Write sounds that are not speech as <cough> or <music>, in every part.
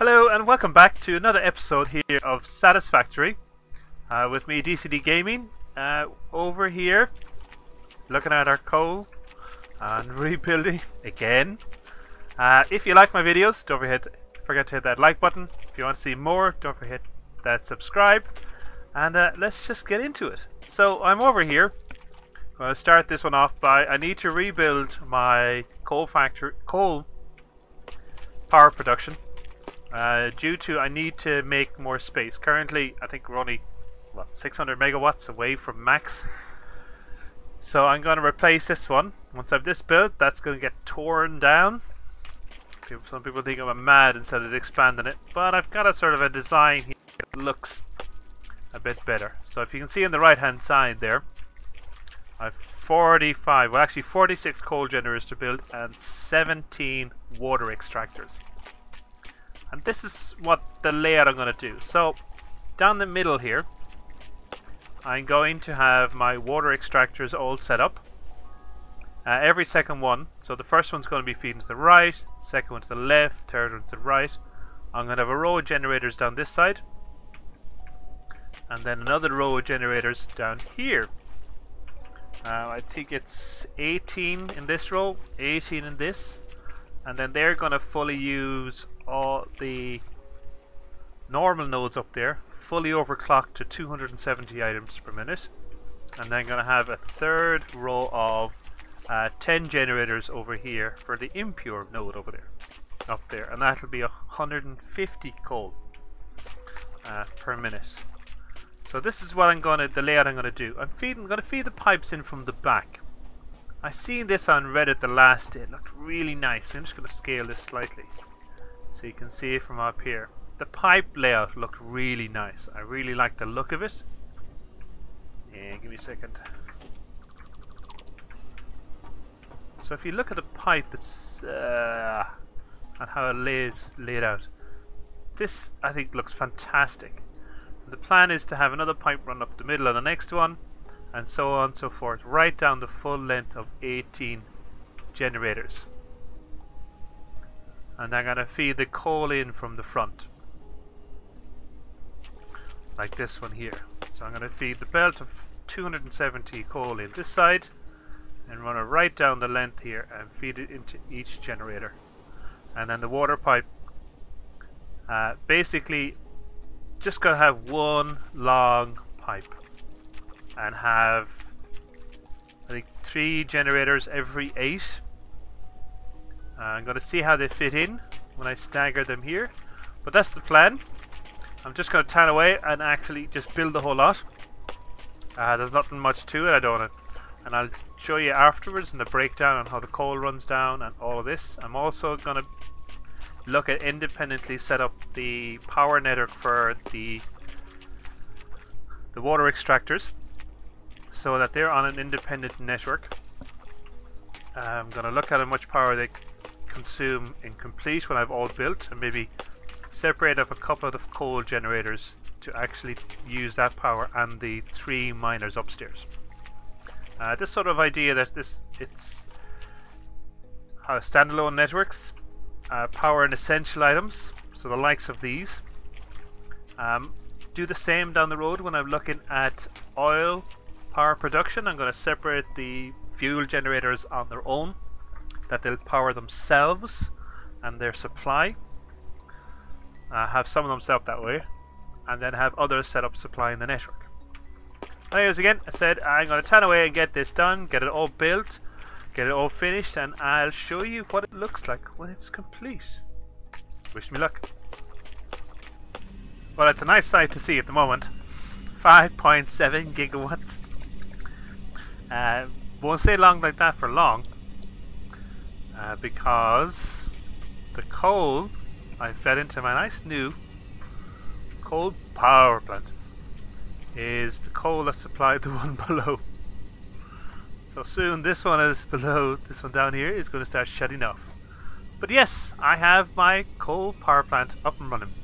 Hello and welcome back to another episode here of Satisfactory uh, with me DCD Gaming uh, over here looking at our coal and <laughs> rebuilding again. Uh, if you like my videos don't forget, forget to hit that like button. If you want to see more don't forget that subscribe and uh, let's just get into it. So I'm over here. I'm going to start this one off by I need to rebuild my coal factory coal power production uh, due to I need to make more space. Currently, I think we're only what 600 megawatts away from max. So I'm going to replace this one. Once I have this built, that's going to get torn down. Some people think I'm mad instead of expanding it, but I've got a sort of a design here that looks a bit better. So if you can see on the right hand side there, I've 45, well actually 46 coal generators to build and 17 water extractors. And this is what the layout I'm going to do. So down the middle here, I'm going to have my water extractors all set up. Uh, every second one, so the first one's going to be feeding to the right, second one to the left, third one to the right. I'm going to have a row of generators down this side, and then another row of generators down here. Uh, I think it's 18 in this row, 18 in this, and then they're going to fully use all the normal nodes up there, fully overclocked to 270 items per minute, and then going to have a third row of uh, 10 generators over here for the impure node over there, up there, and that'll be 150 coal uh, per minute. So this is what I'm gonna, the layout I'm gonna do. I'm feeding, I'm gonna feed the pipes in from the back. I seen this on Reddit the last day. It looked really nice. I'm just gonna scale this slightly so you can see it from up here. The pipe layout looked really nice. I really like the look of it. Yeah, give me a second. So if you look at the pipe, it's uh, and how it lays laid out. This I think looks fantastic. The plan is to have another pipe run up the middle of the next one and so on and so forth right down the full length of 18 generators and I'm gonna feed the coal in from the front. Like this one here. So I'm gonna feed the belt of 270 coal in this side and run it right down the length here and feed it into each generator. And then the water pipe uh, basically just gonna have one long pipe and have I think three generators every eight. Uh, I'm gonna see how they fit in when I stagger them here, but that's the plan. I'm just gonna tan away and actually just build the whole lot. Uh, there's nothing much to it, I don't want and I'll show you afterwards in the breakdown on how the coal runs down and all of this. I'm also gonna look at independently set up the power network for the the water extractors so that they're on an independent network. I'm going to look at how much power they consume in complete when I've all built and maybe separate up a couple of the coal generators to actually use that power and the three miners upstairs. Uh, this sort of idea that this it's how standalone networks uh, power and essential items, so the likes of these. Um, do the same down the road when I'm looking at oil power production. I'm going to separate the fuel generators on their own, that they'll power themselves and their supply. Uh, have some of them set up that way, and then have others set up supplying the network. Anyways, again, I said I'm going to turn away and get this done, get it all built, get it all finished and I'll show you what it looks like when it's complete. Wish me luck. Well, it's a nice sight to see at the moment. 5.7 gigawatts. Uh, won't stay long like that for long. Uh, because the coal I fed into my nice new coal power plant is the coal that supplied the <laughs> one below. So soon this one is below, this one down here is going to start shutting off. But yes, I have my coal power plant up and running.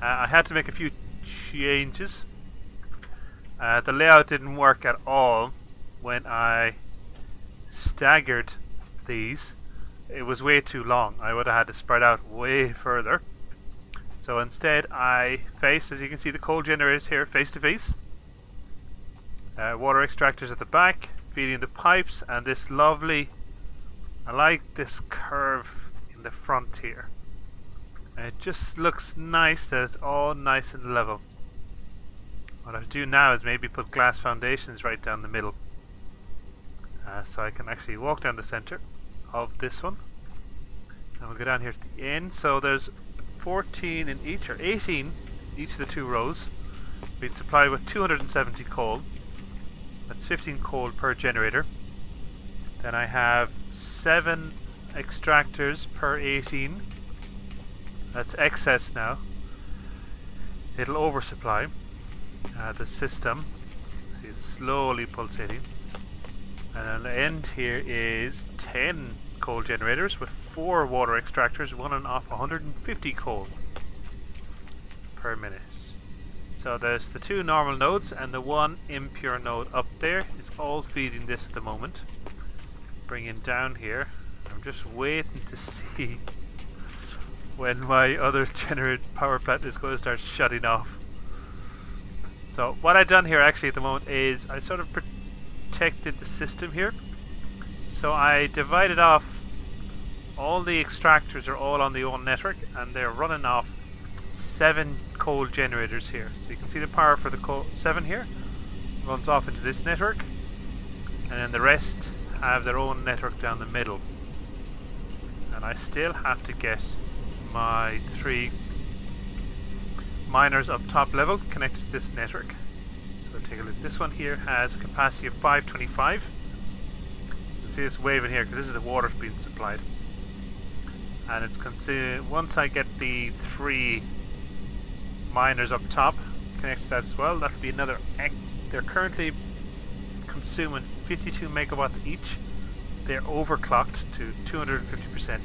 Uh, I had to make a few changes. Uh, the layout didn't work at all when I staggered these. It was way too long. I would have had to spread out way further. So instead I face, as you can see the coal generators here face to face. Uh, water extractors at the back, feeding the pipes, and this lovely, I like this curve in the front here. And it just looks nice that it's all nice and level. What I do now is maybe put glass foundations right down the middle. Uh, so I can actually walk down the center of this one. And we'll go down here to the end. So there's 14 in each, or 18 each of the two rows. Being supplied with 270 coal. That's 15 coal per generator. Then I have 7 extractors per 18. That's excess now. It'll oversupply uh, the system. See it's slowly pulsating. And the end here is 10 coal generators with 4 water extractors running off 150 coal per minute. So there's the two normal nodes and the one impure node up there is all feeding this at the moment. Bringing down here. I'm just waiting to <laughs> see when my other <laughs> generated power plant is going to start shutting off. So what I've done here actually at the moment is I sort of protected the system here. So I divided off all the extractors are all on the own network and they're running off seven coal generators here. So you can see the power for the coal seven here runs off into this network and then the rest have their own network down the middle. And I still have to get my three miners up top level connected to this network. So take a look. This one here has a capacity of 525. See this waving here because this is the water being supplied. And it's consumed once I get the three miners up top connected to that as well, that'll be another they're currently consuming 52 megawatts each. They're overclocked to 250%.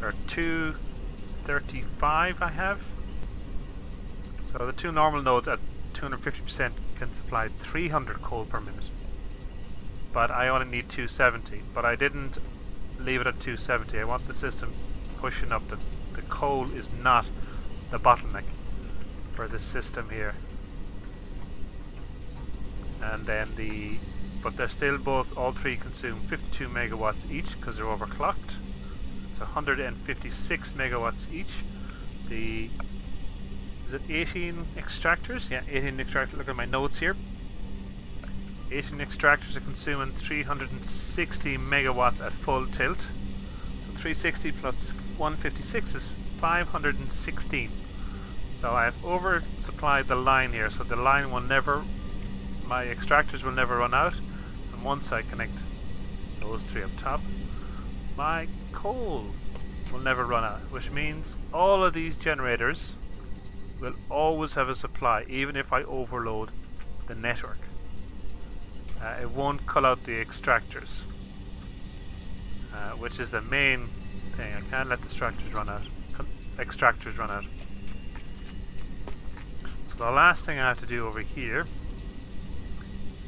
Or 235 I have. So the two normal nodes at 250% can supply 300 coal per minute. But I only need 270. But I didn't leave it at 270. I want the system pushing up. The, the coal is not the bottleneck for the system here. And then the... But they're still both, all three consume 52 megawatts each because they're overclocked. It's 156 megawatts each. The is it 18 extractors? Yeah, 18 extractors. Look at my notes here. 18 extractors are consuming 360 megawatts at full tilt. So 360 plus 156 is 516. So I've oversupplied the line here, so the line will never, my extractors will never run out. And once I connect those three up top, my coal will never run out, which means all of these generators will always have a supply even if I overload the network. Uh, it won't cull out the extractors, uh, which is the main thing. I can't let the extractors run out. Extractors run out. So the last thing I have to do over here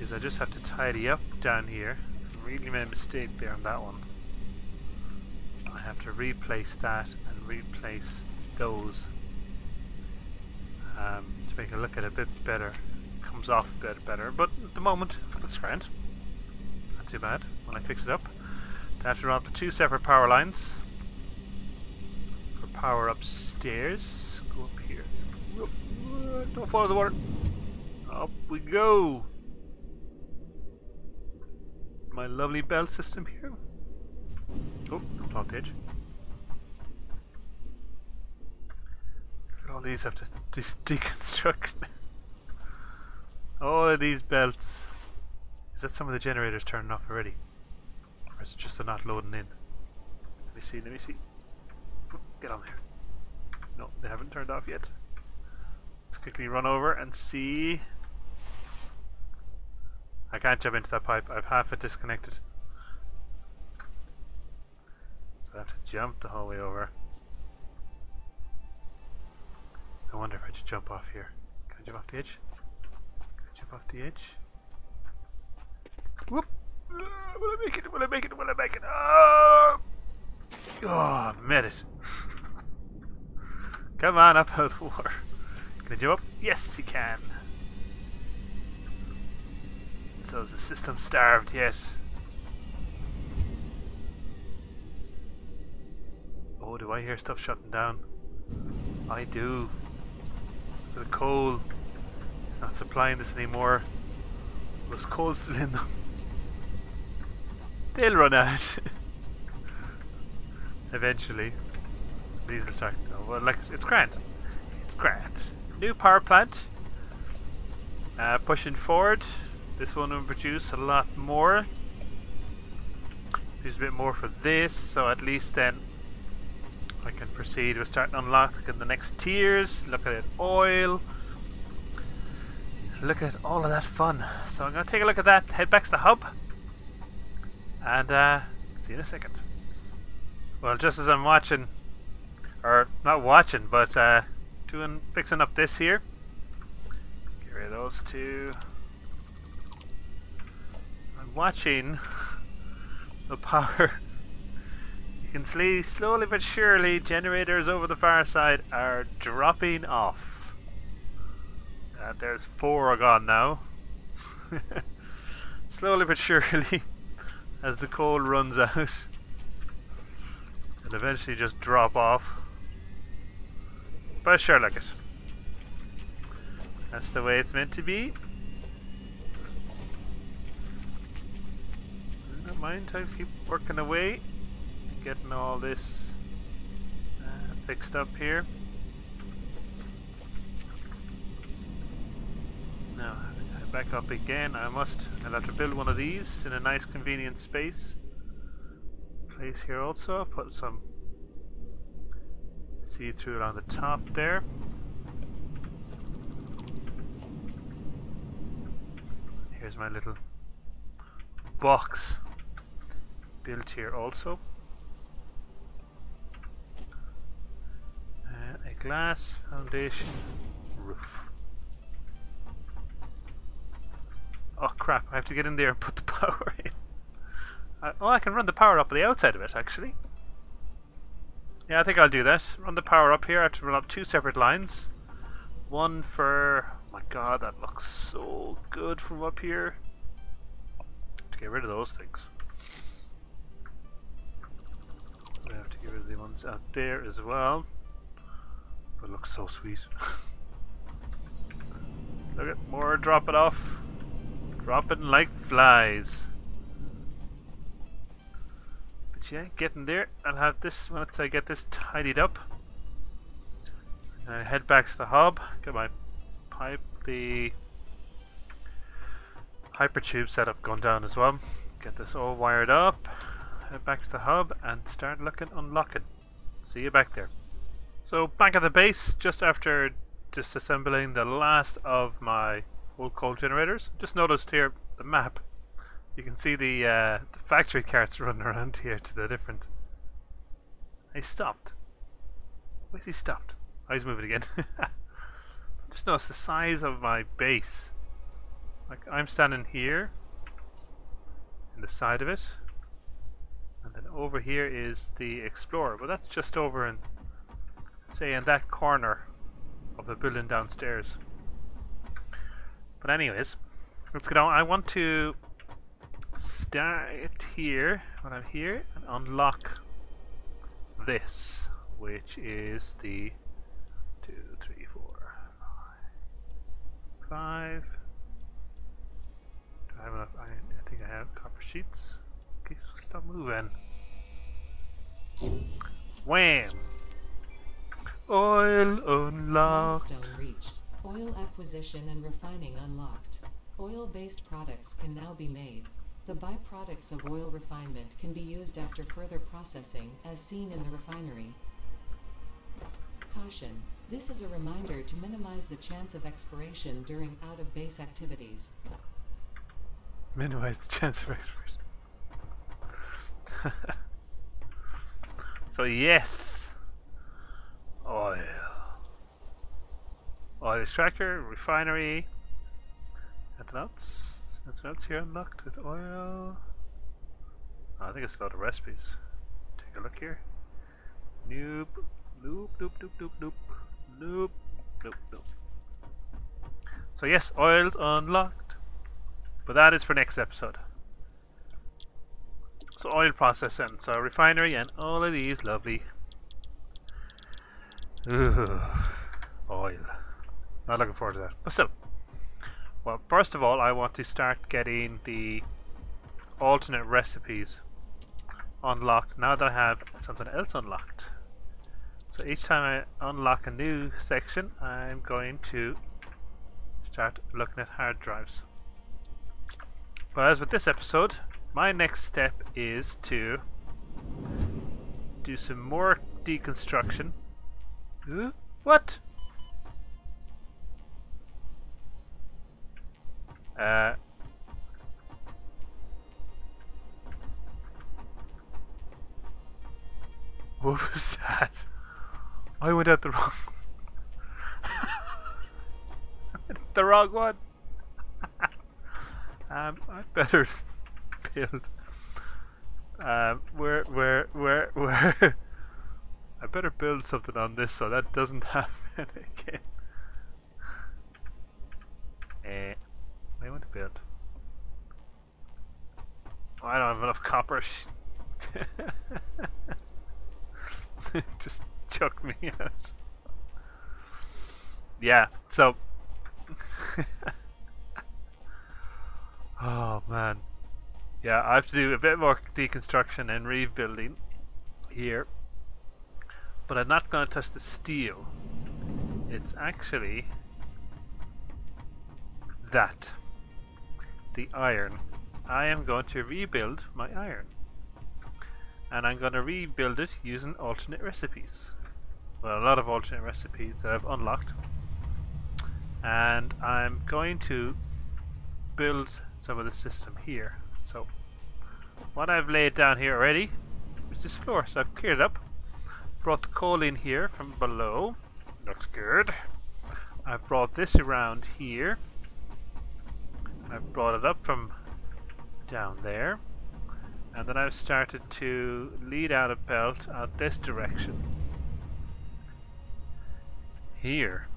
is I just have to tidy up down here. I really made a mistake there on that one. I have to replace that and replace those um, to make it look at a bit better. Comes off a bit better, but at the moment it's grand. Not too bad when I fix it up. To run up the two separate power lines for power upstairs. Go up here. Don't follow the water. Up we go. My lovely bell system here. Oh, don't edge. All these have to de deconstruct. <laughs> All of these belts. Is that some of the generators turning off already? Or is it just they're not loading in? Let me see, let me see. Get on there. No, they haven't turned off yet. Let's quickly run over and see. I can't jump into that pipe. I've half it disconnected. So I have to jump the whole way over. I wonder if I should jump off here. Can I jump off the edge? Off the edge? Whoop! Uh, will I make it? Will I make it? Will I make it? Oh! Oh, made it. Come on, up out of the water. Can I jump up? Yes, he can. So is the system starved yet? Oh, do I hear stuff shutting down? I do. The coal not supplying this anymore. There's coal still <laughs> in them. They'll run out. <laughs> Eventually. These will start. Oh, well, like, it's grand. It's grand. New power plant. Uh, pushing forward. This one will produce a lot more. There's a bit more for this, so at least then I can proceed with starting unlocking the next tiers. Look at it, oil. Look at all of that fun. So I'm going to take a look at that, head back to the hub, and uh, see you in a second. Well, just as I'm watching, or not watching, but uh, doing fixing up this here. Get rid of those two. I'm watching the power. You can see slowly but surely generators over the far side are dropping off. There's four are gone now. <laughs> slowly but surely <laughs> as the coal runs out and eventually just drop off. But sure like it. That's the way it's meant to be. I don't mind, I keep working away, getting all this uh, fixed up here. Now, back up again, I must, I'll have to build one of these in a nice convenient space place here also. Put some see-through along the top there. Here's my little box built here also. Uh, a glass foundation roof. Oh crap, I have to get in there and put the <laughs> power in. Uh, oh, I can run the power up on the outside of it, actually. Yeah, I think I'll do that. Run the power up here. I have to run up two separate lines. One for... Oh my god, that looks so good from up here. To get rid of those things. I have to get rid of the ones out there as well. But it looks so sweet. <laughs> Look at more dropping off. Dropping like flies But yeah, getting there. I'll have this once I get this tidied up. And head back to the hub. Get my pipe, the hypertube setup going down as well. Get this all wired up. Head back to the hub and start looking unlocking. See you back there. So back at the base, just after disassembling the last of my old coal generators. Just noticed here the map you can see the, uh, the factory carts <laughs> running around here to the different... He stopped. Where's he stopped? Oh, he's moving again. <laughs> Just notice the size of my base. Like, I'm standing here, in the side of it, and then over here is the Explorer, but that's just over in, say, in that corner of the building downstairs. But anyways, let's get on. I want to start here when I'm here and unlock this which is the two, three, four, five, five. Do I have enough? I, I think I have copper sheets. Okay, stop moving. Wham! Oil unlocked. Oil acquisition and refining unlocked. Oil-based products can now be made. The byproducts of oil refinement can be used after further processing, as seen in the refinery. Caution. This is a reminder to minimize the chance of expiration during out-of-base activities. Minimize the chance of expiration. <laughs> so yes, oil. Oil extractor, refinery, anything else? Here unlocked with oil? Oh, I think it's a lot of recipes. Take a look here. Nope, nope, nope, nope, nope. Nope. Nope. Nope. So yes, oil's unlocked. But that is for next episode. So oil processing, so refinery and all of these lovely Ugh, oil. Not looking forward to that. But still. Well, first of all, I want to start getting the alternate recipes unlocked now that I have something else unlocked. So each time I unlock a new section, I'm going to start looking at hard drives. But as with this episode, my next step is to do some more deconstruction. Huh? What? Uh, what was that? I went out the wrong. the wrong one. <laughs> <laughs> um, I better build. Um, where, where, where, where? <laughs> I better build something on this so that doesn't happen again. Eh, Oh, I don't have enough copper. <laughs> Just chuck me out. Yeah, so. <laughs> oh man. Yeah, I have to do a bit more deconstruction and rebuilding here. But I'm not going to touch the steel. It's actually that. The iron. I am going to rebuild my iron. And I'm going to rebuild it using alternate recipes. Well, a lot of alternate recipes that I've unlocked. And I'm going to build some of the system here. So, what I've laid down here already is this floor. So I've cleared up. Brought the coal in here from below. Looks good. I've brought this around here. I've brought it up from down there. And then I've started to lead out a belt out this direction. Here.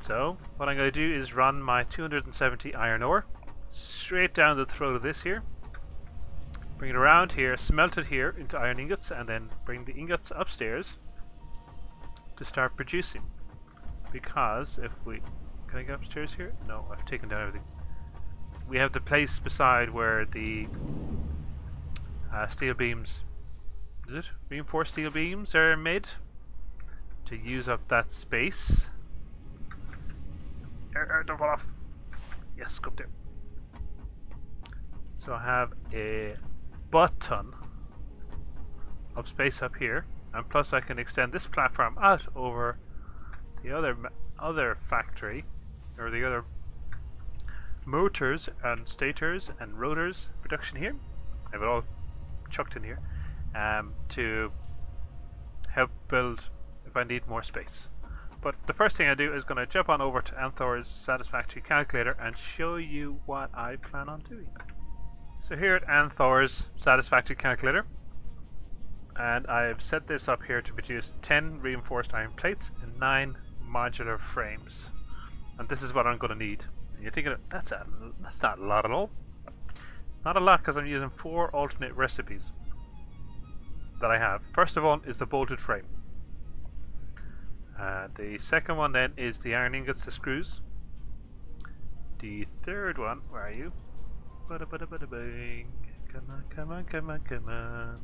So, what I'm going to do is run my 270 iron ore straight down the throat of this here. Bring it around here, smelt it here into iron ingots, and then bring the ingots upstairs to start producing. Because if we... Can I get upstairs here? No, I've taken down everything. We have the place beside where the uh, steel beams... Is it? Reinforced steel beams are made to use up that space. Er, er, don't fall off. Yes, go up there. So I have a button of space up here, and plus I can extend this platform out over the other other factory, or the other motors and stators and rotors production here. I have it all chucked in here um, to help build if I need more space. But the first thing I do is going to jump on over to Anthor's Satisfactory Calculator and show you what I plan on doing. So here at Anthor's Satisfactory Calculator, and I've set this up here to produce 10 reinforced iron plates and 9 modular frames. And this is what I'm going to need. You're thinking, that's, a, that's not a lot at all. It's not a lot because I'm using 4 alternate recipes that I have. First of all is the bolted frame. Uh, the second one then is the iron ingots, the screws. The third one, where are you? Bada bada bada bang. Come on, come on, come on, come on.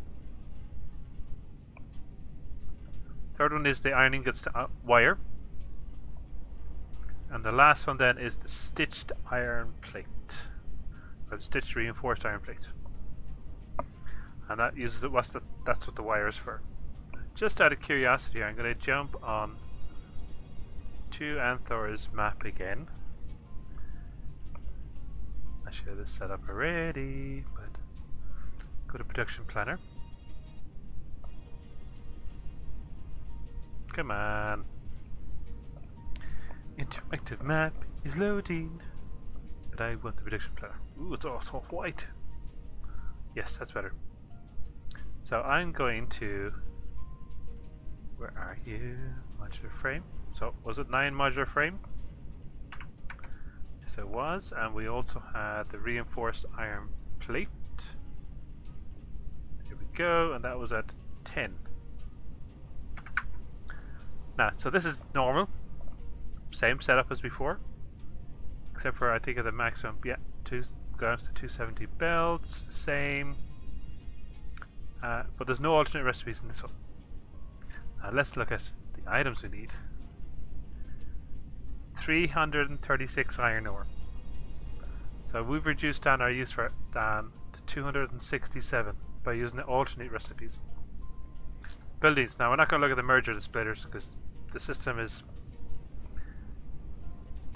Third one is the iron ingots to uh, wire. And the last one then is the stitched iron plate. Or the stitched reinforced iron plate. And that uses it, what's the, that's what the wire is for. Just out of curiosity, I'm going to jump on to Anthor's map again. I should have this set up already, but go to production planner. Come on. Interactive map is loading. But I want the production planner. Ooh, it's all, all white. Yes, that's better. So I'm going to... Where are you? Modular frame. So was it nine modular frame? Yes, it was, and we also had the reinforced iron plate. Here we go, and that was at 10. Now, so this is normal, same setup as before, except for I think of the maximum, yeah, two goes to 270 belts, same. Uh, but there's no alternate recipes in this one. Uh, let's look at the items we need. 336 iron ore. So we've reduced down our use for down to 267 by using the alternate recipes. Buildings. Now we're not going to look at the merger the splitters because the system is.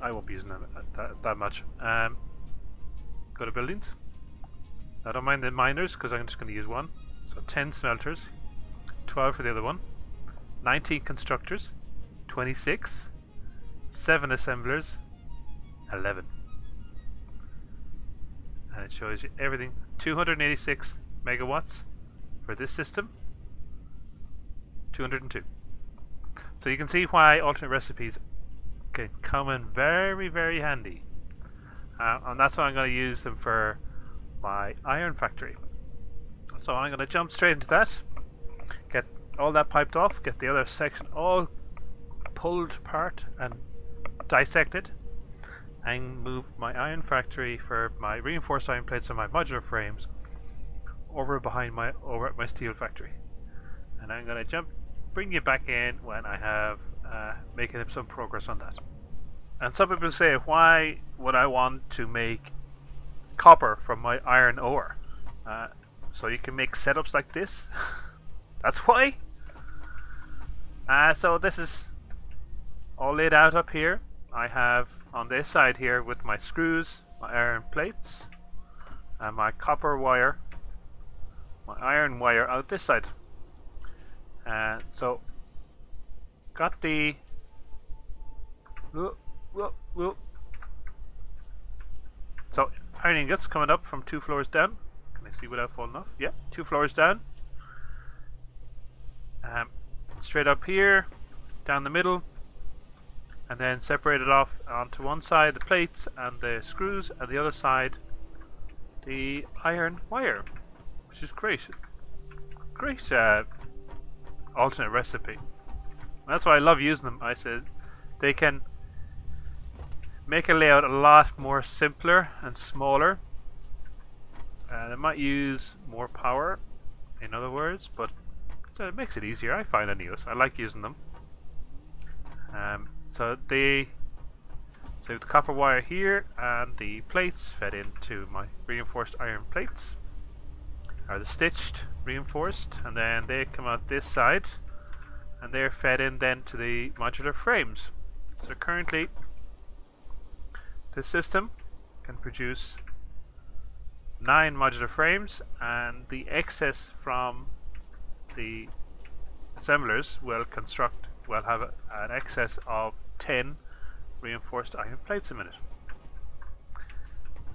I won't be using them that, that much. Um, go to buildings. I don't mind the miners because I'm just going to use one. So 10 smelters, 12 for the other one, 19 constructors, 26, 7 assemblers, 11. And it shows you everything. 286 megawatts for this system, 202. So you can see why alternate recipes can come in very, very handy. Uh, and that's why I'm going to use them for my iron factory. So I'm going to jump straight into that, get all that piped off, get the other section all pulled apart and dissected, and move my iron factory for my reinforced iron plates and my modular frames over behind my over at my steel factory. And I'm going to jump, bring you back in when I have uh, making some progress on that. And some people say, why would I want to make copper from my iron ore? Uh, so you can make setups like this. <laughs> That's why. Uh, so this is all laid out up here. I have on this side here with my screws, my iron plates, and my copper wire, my iron wire out this side. And uh, so got the whoop, whoop, whoop. so iron ingots coming up from two floors down Can I see without falling off. Yeah, two floors down. Um, straight up here, down the middle, and then separated off onto one side the plates and the screws, and the other side the iron wire, which is great. Great uh, alternate recipe. That's why I love using them. I said they can make a layout a lot more simpler and smaller uh, they might use more power, in other words, but so it makes it easier. I find any use. I like using them. Um, so they so the copper wire here and the plates fed into my reinforced iron plates are the stitched reinforced and then they come out this side and they're fed in then to the modular frames. So currently this system can produce nine modular frames and the excess from the assemblers will construct will have an excess of 10 reinforced iron plates a minute.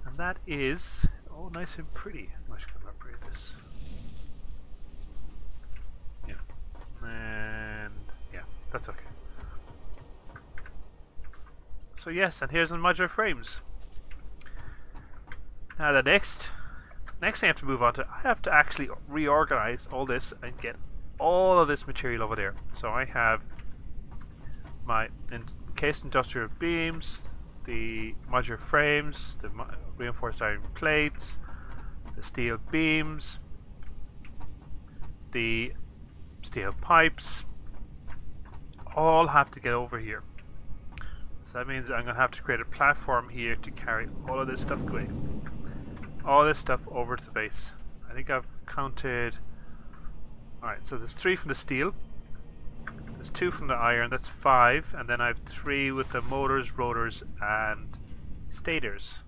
And that is oh nice and pretty. I should upgrade this. Yeah. And that's okay so yes and here's the modular frames now the next next thing I have to move on to, I have to actually reorganize all this and get all of this material over there. So I have my encased industrial beams, the modular frames, the reinforced iron plates, the steel beams, the steel pipes, all have to get over here. So that means I'm going to have to create a platform here to carry all of this stuff away all this stuff over to the base. I think I've counted... Alright, so there's three from the steel. There's two from the iron, that's five. And then I have three with the motors, rotors, and stators.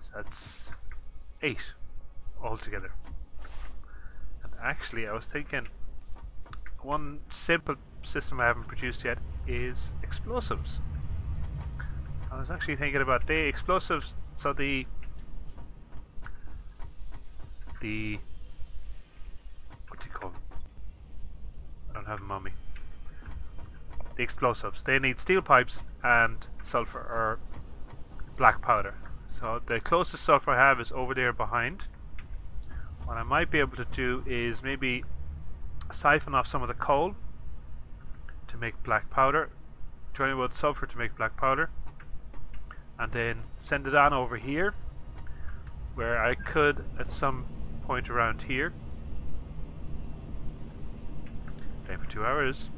So that's eight altogether. And actually, I was thinking one simple system I haven't produced yet is explosives. I was actually thinking about the explosives, so the the what do you call them? I don't have on me. the explosives. They need steel pipes and sulfur or black powder. So the closest sulfur I have is over there behind. What I might be able to do is maybe siphon off some of the coal to make black powder, join it with sulfur to make black powder, and then send it on over here where I could at some point around here play for two hours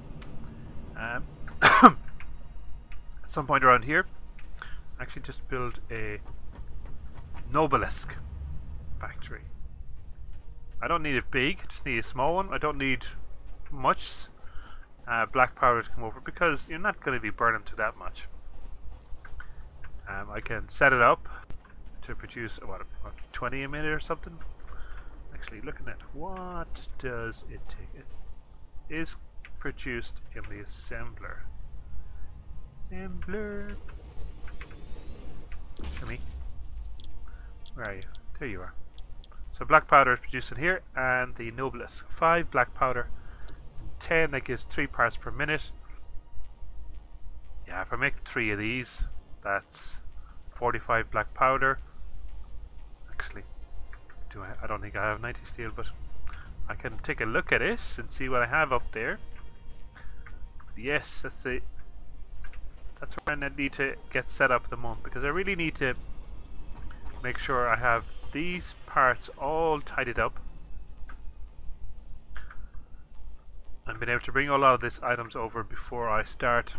um, <coughs> at some point around here actually just build a Nobelisk factory I don't need it big, just need a small one. I don't need much uh, black powder to come over because you're not going to be burning to that much. Um, I can set it up to produce what, what 20 a minute or something. Actually, looking at what does it take? It is produced in the assembler. Assembler. Come me. Where are you? There you are. So black powder is produced in here, and the Nobelisk. 5 black powder, 10, that gives 3 parts per minute. Yeah, if I make 3 of these, that's 45 black powder. Actually, do I, I don't think I have 90 steel, but I can take a look at this and see what I have up there. Yes, that's the that's where I need to get set up the moment because I really need to make sure I have these parts all tidied up and been able to bring a lot of these items over before I start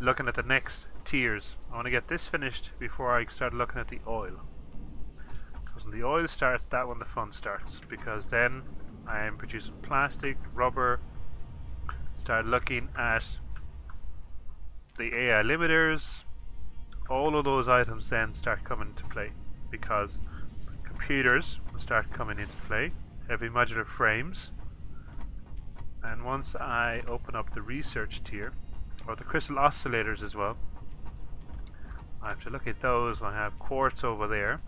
looking at the next tiers. I want to get this finished before I start looking at the oil. Because when the oil starts, that when the fun starts. Because then I am producing plastic, rubber, start looking at the AI limiters, all of those items then start coming into play because computers will start coming into play, heavy modular frames, and once I open up the research tier, or the crystal oscillators as well, I have to look at those. I have quartz over there.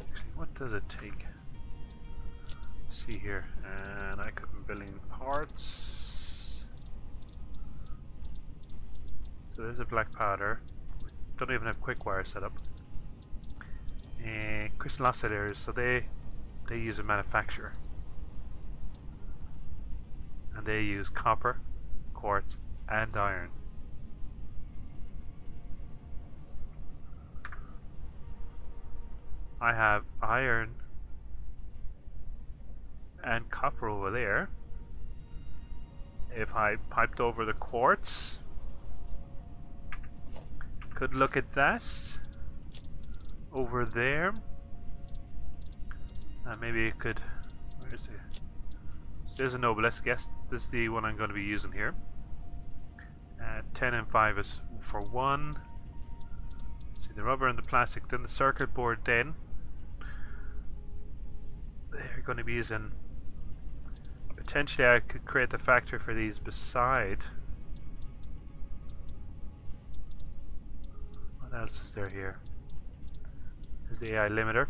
Actually, what does it take? Let's see here, and I could be building parts. So there's a black powder don't even have quick wire set up. And crystal oscillators, so they they use a manufacturer. And they use copper, quartz, and iron. I have iron and copper over there. If I piped over the quartz, could look at that over there. Uh, maybe it could. Where's the? There's a Nobelisk. Yes, this is the one I'm going to be using here. Uh, 10 and 5 is for one. See the rubber and the plastic, then the circuit board. Then they're going to be using. Potentially, I could create the factory for these beside. What else is there here? Is the AI limiter,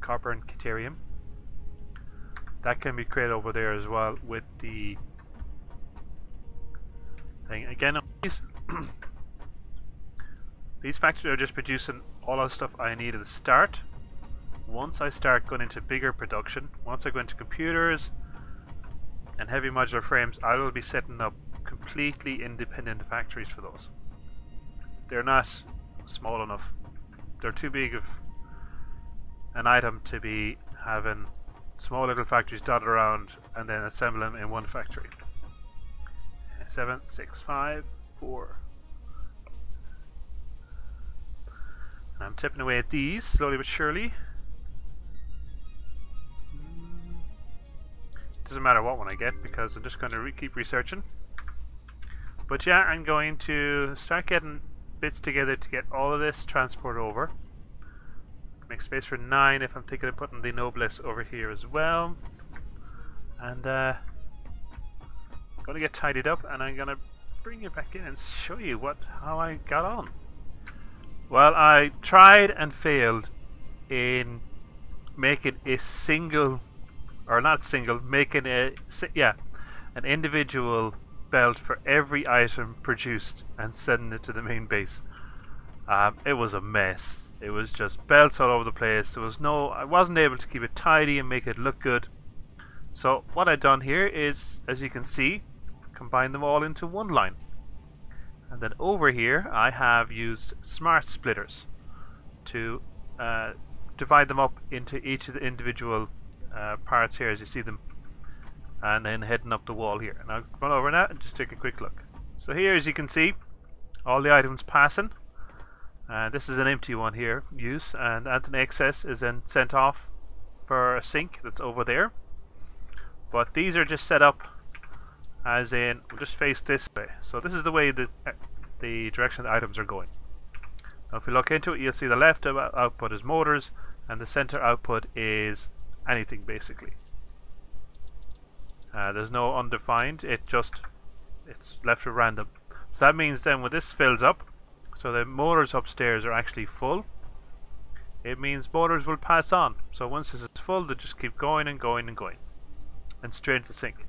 copper and caterium. That can be created over there as well with the thing. Again, these <clears throat> these factories are just producing all the stuff I need at the start. Once I start going into bigger production, once I go into computers and heavy modular frames, I will be setting up completely independent factories for those. They're not small enough. They're too big of an item to be having small little factories dotted around and then assemble them in one factory. Seven, six, five, four. And I'm tipping away at these slowly but surely. Doesn't matter what one I get because I'm just going to re keep researching. But yeah, I'm going to start getting bits together to get all of this transport over. Make space for 9 if I'm thinking of putting the Nobelisk over here as well. And uh, I'm going to get tidied up and I'm going to bring you back in and show you what how I got on. Well, I tried and failed in making a single, or not single, making a, yeah, an individual belt for every item produced and sending it to the main base. Um, it was a mess. It was just belts all over the place. There was no, I wasn't able to keep it tidy and make it look good. So what I've done here is, as you can see, combine them all into one line. And then over here, I have used smart splitters to uh, divide them up into each of the individual uh, parts here as you see them and then heading up the wall here. And I'll run over now and just take a quick look. So here as you can see all the items passing uh, this is an empty one here use and anti excess is then sent off for a sink that's over there. But these are just set up as in we'll just face this way. So this is the way the, uh, the direction the items are going. Now if we look into it you'll see the left output is motors and the center output is anything basically. Uh, there's no undefined it just it's left at random. So that means then when this fills up so the motors upstairs are actually full. It means motors will pass on. So once this is full they just keep going and going and going and straight into the sink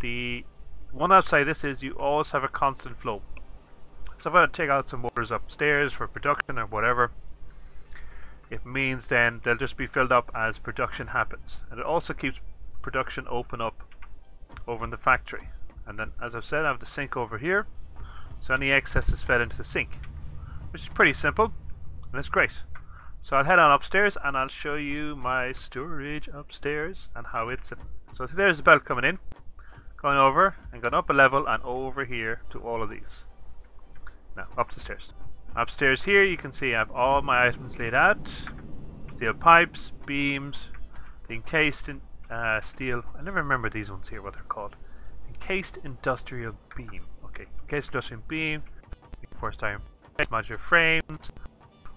the one outside this is you always have a constant flow. So if I take out some motors upstairs for production or whatever it means then they'll just be filled up as production happens. And it also keeps production open up over in the factory. And then as I've said I have the sink over here. So any excess is fed into the sink which is pretty simple and it's great. So I'll head on upstairs and I'll show you my storage upstairs and how it's. So there's the belt coming in, going over and going up a level and over here to all of these. Now up the stairs. Upstairs here you can see I have all my items laid out. Steel pipes, beams, the encased in uh, steel. I never remember these ones here what they're called. Encased industrial beam. Okay, encased industrial beam. First iron modular frames,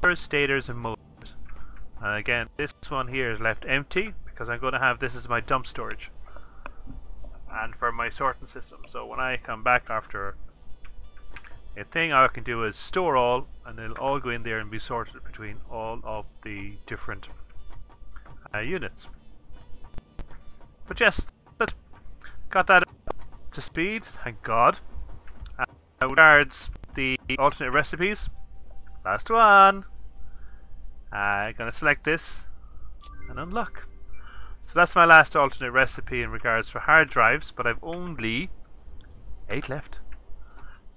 first stators and motors. And again, this one here is left empty because I'm going to have this as my dump storage and for my sorting system. So when I come back after a thing, I can do is store all and it'll all go in there and be sorted between all of the different uh, units. But yes, got that to speed, thank God. Uh, regards the alternate recipes. Last one. I'm gonna select this and unlock. So that's my last alternate recipe in regards for hard drives, but I've only eight left.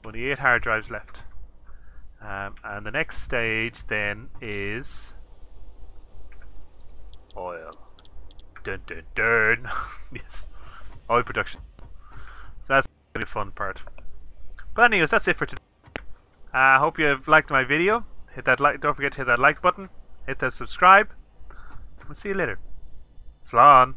Only eight hard drives left. Um, and the next stage then is oil. Dun dun dun. <laughs> yes, oil production. So that's a fun part. But anyways, that's it for today. I uh, hope you've liked my video. Hit that like. Don't forget to hit that like button. Hit that subscribe. We'll see you later. Slán.